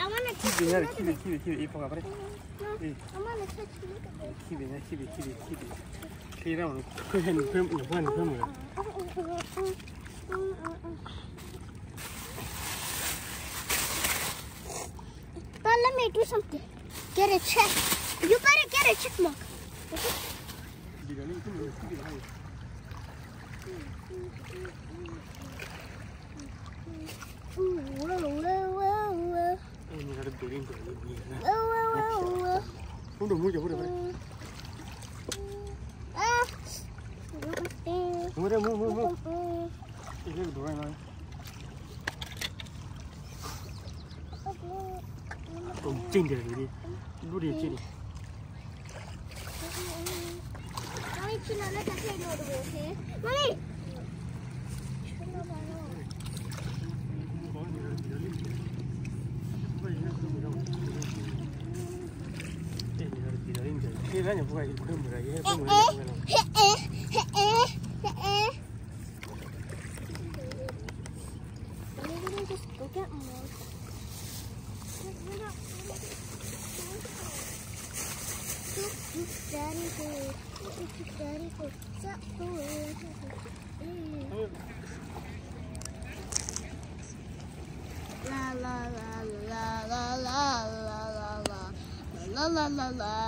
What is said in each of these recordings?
I want to touch Kiwi, no, Kiwi, Kiwi, Kiwi. Eat poka, pare. No, I want to touch Look at this. Kiwi, no, Kiwi, Kiwi, Kiwi. Kiwi, no, no. Go ahead and film, no, go ahead and film it. But let me do something. Get a check. You better get a check mark. Okay? Ooh, whoa. rindu rindu lagi nak. Mundur mundur mundur. Mundur mundur mundur. Ini dua ini. Tung cing dia ni, lu dia cing. Mami cina nak kasih dua dua sih. Mami. 你那你不会你困不着，爷爷不会啦啦啦啦啦啦啦啦啦啦啦啦啦啦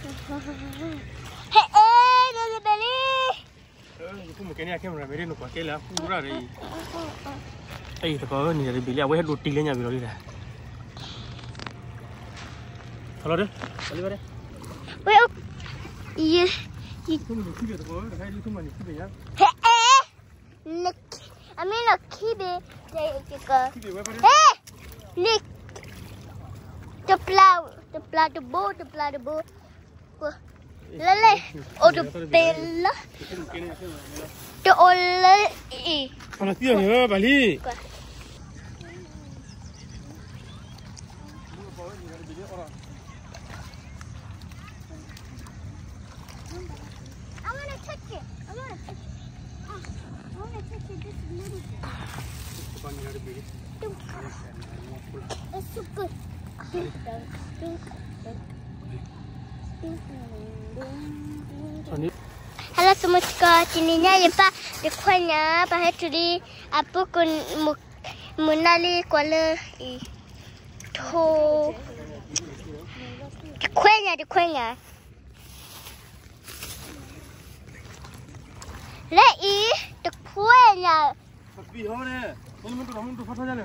Hey, yake mramere no kwakela kura re ei tapo ni we do tile nya bilori ra halo re halo re. We ok oh, ye ye. Tum lo kire the plow the plow the bow the plow the bow. lele udah bela to ole i. Kalau tidak ya balik It's so Halo semua, ini nya apa? Ya dekuanya, bahaya curi apa kun muk munali kuala itu. Dekuanya, dekuanya. Lei, dekuanya. Tapi hari, ini mana.